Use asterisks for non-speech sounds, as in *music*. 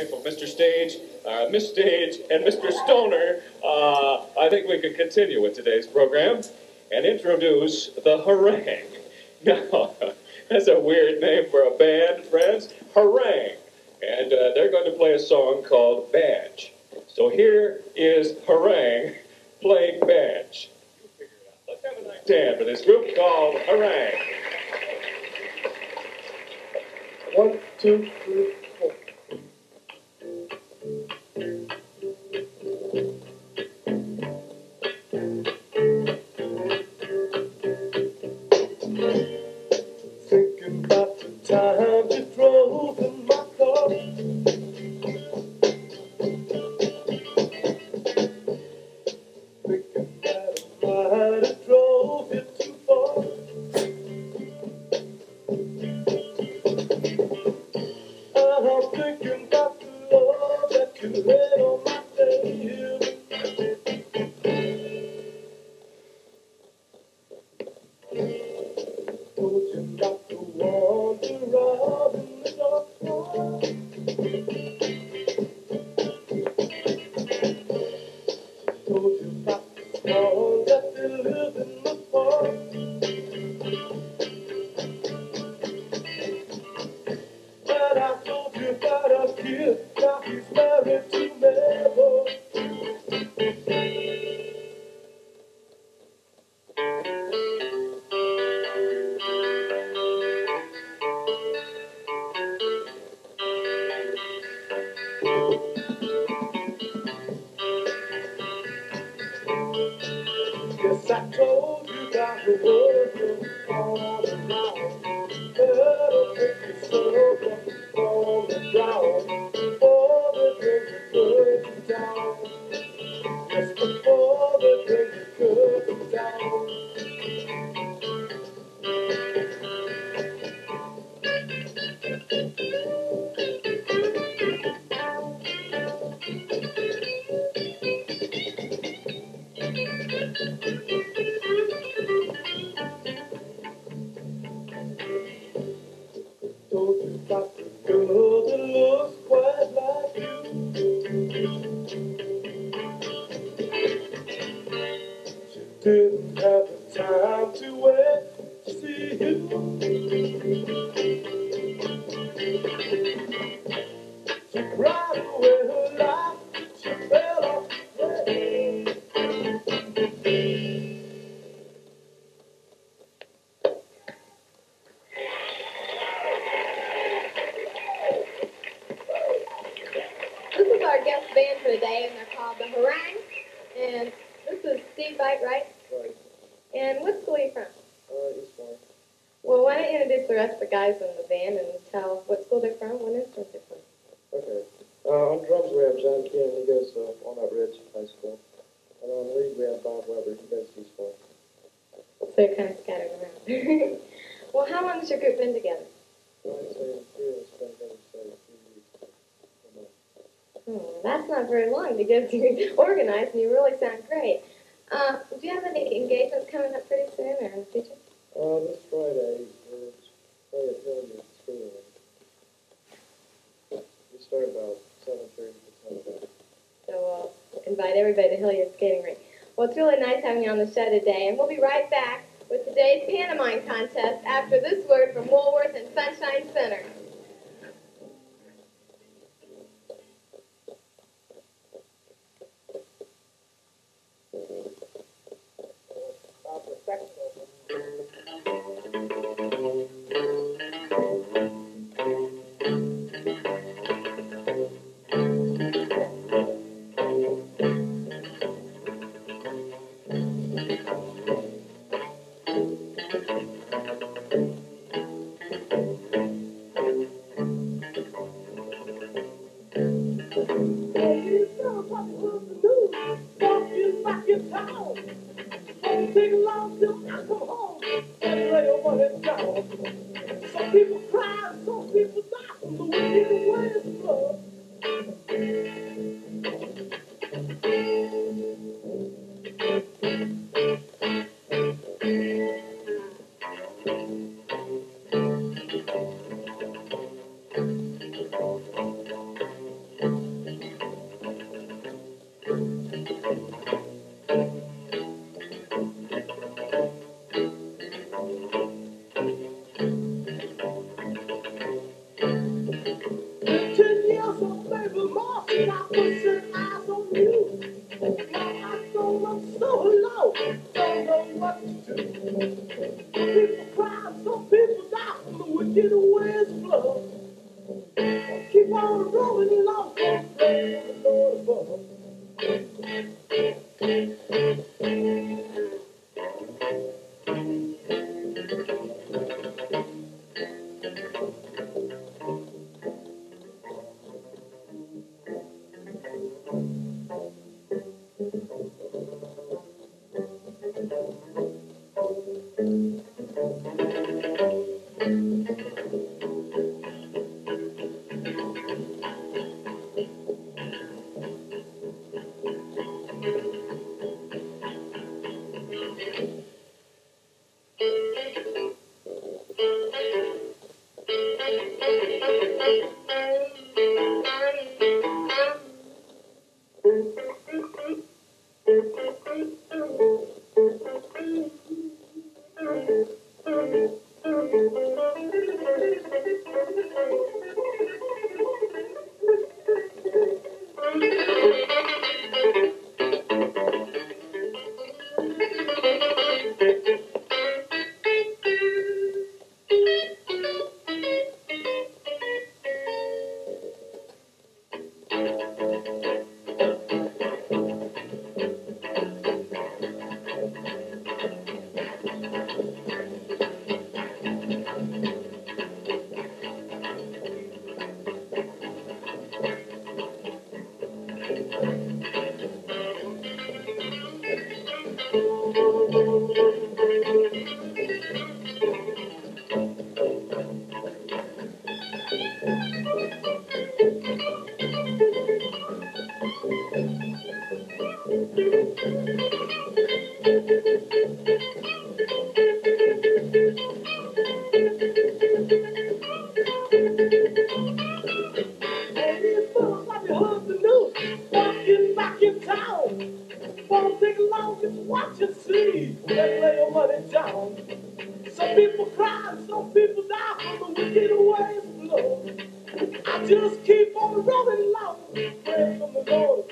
life of Mr. Stage, uh, Miss Stage, and Mr. Stoner, uh, I think we can continue with today's program and introduce the Harangue. *laughs* Now, that's a weird name for a band, friends. Harangue. And uh, they're going to play a song called Badge. So here is Harangue playing Badge. Let's have a nice hand for this group called Harangue. One, two, three, Told you not to they Yes, I told you that world was all around. And they're called the Harangue. And this is Steve Veit, right? Right. And what school are you from? Uh, it's fine. Well, why don't you introduce the rest of the guys in the band and tell what school they're from, what instrument they're from. Okay. Uh, on drums we have John Cannon, he goes to Walnut Ridge High School. And on lead we have Bob Weber, he goes to East Point. So you're kind of scattered around. *laughs* well, how long has your group been together? I'd say three of us been together, say, a few weeks. Hmm, that's not very long to get you organized, and you really sound great. Uh, do you have any engagements coming up pretty soon or in the future? Uh, this Friday, playing at Hilliard School. We start about seven thirty to ten o'clock. So uh, invite everybody to Hilliard Skating Rink. Well, it's really nice having you on the show today, and we'll be right back with today's pantomime contest after this word from Woolworth and Sunshine Center. Hey, you still fucking do. Don't you fucking tell. Just keep on running loud. From the Lord.